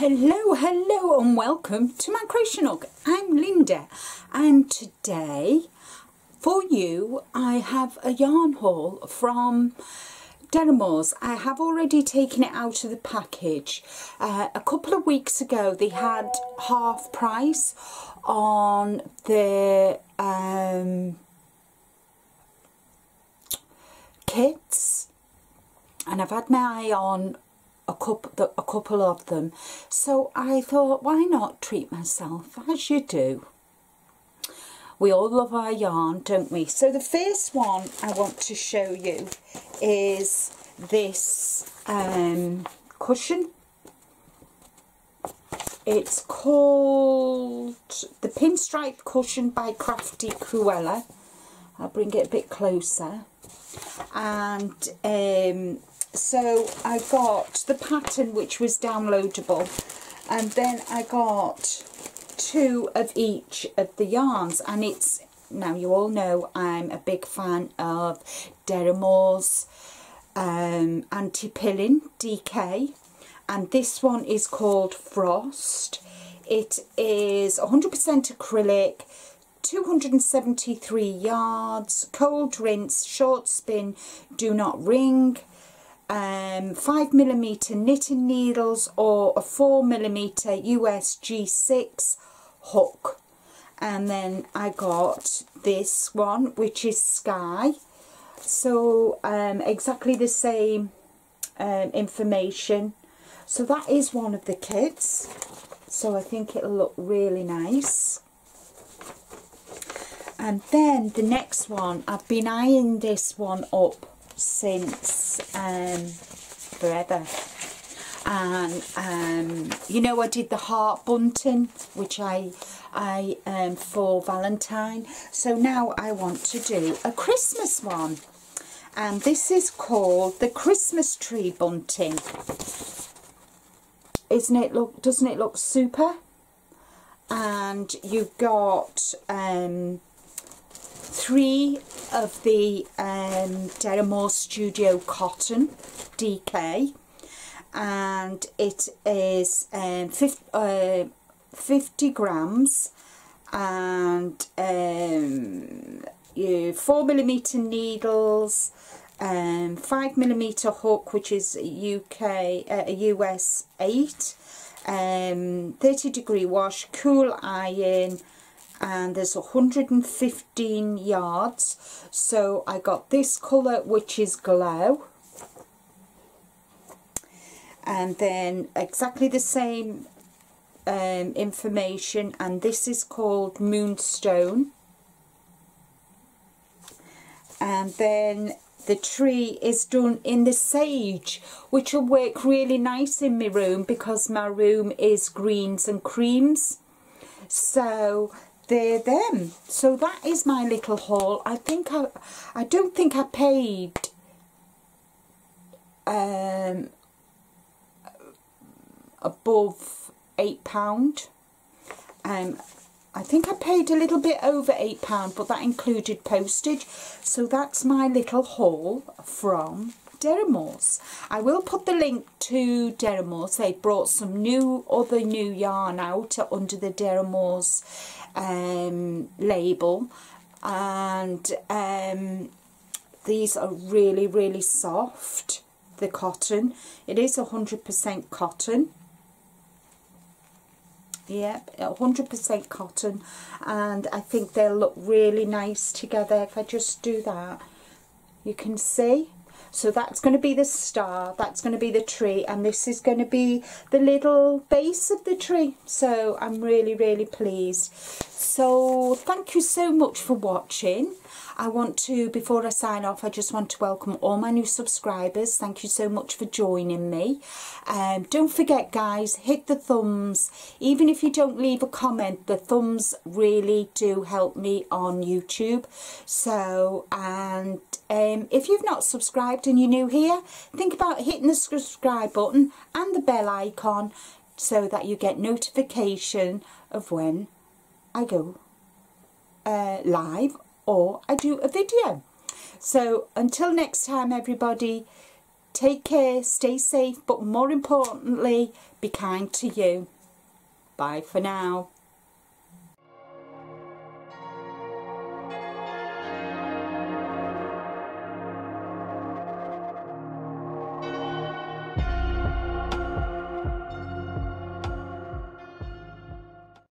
Hello, hello and welcome to my Crochet Nook. I'm Linda and today for you I have a yarn haul from Deramores. I have already taken it out of the package. Uh, a couple of weeks ago they had half price on the um, kits and I've had my eye on a couple, a couple of them. So I thought, why not treat myself as you do? We all love our yarn, don't we? So the first one I want to show you is this um, cushion. It's called the Pinstripe Cushion by Crafty Cruella. I'll bring it a bit closer. And um, so I got the pattern which was downloadable and then I got two of each of the yarns and it's now you all know I'm a big fan of Deramores um, anti-pilling DK and this one is called Frost. It is 100% acrylic 273 yards cold rinse short spin do not wring um, 5 millimeter knitting needles or a 4 millimeter US G6 hook. And then I got this one which is Sky. So um, exactly the same um, information. So that is one of the kits. So I think it'll look really nice. And then the next one I've been eyeing this one up since um, forever. And um, you know, I did the heart bunting, which I I um, for Valentine. So now I want to do a Christmas one, and this is called the Christmas tree bunting. Isn't it look? Doesn't it look super? And you've got um, three of the um, Studio Cotton DK and it is um, 50, uh, 50 grams and um, you, 4 millimeter needles um, 5 millimeter hook which is UK uh, US 8 um, 30 degree wash cool iron and there's 115 yards. So I got this colour which is glow. And then exactly the same um, information and this is called Moonstone. And then the tree is done in the sage which will work really nice in my room because my room is greens and creams. So they're them. So that is my little haul. I think I, I don't think I paid um, above £8. Um, I think I paid a little bit over £8, but that included postage. So that's my little haul from Deramores. I will put the link to Deramores. They brought some new, other new yarn out under the Deramores um, label. And um, these are really really soft the cotton. It is 100% cotton. Yep 100% cotton. And I think they'll look really nice together if I just do that. You can see so that's going to be the star, that's going to be the tree, and this is going to be the little base of the tree. So I'm really, really pleased. So thank you so much for watching. I want to, before I sign off, I just want to welcome all my new subscribers. Thank you so much for joining me. Um, don't forget, guys, hit the thumbs. Even if you don't leave a comment, the thumbs really do help me on YouTube. So, and um, if you've not subscribed and you're new here, think about hitting the subscribe button and the bell icon so that you get notification of when I go uh, live or I do a video. So until next time everybody, Take care, stay safe, but more importantly, be kind to you. Bye for now.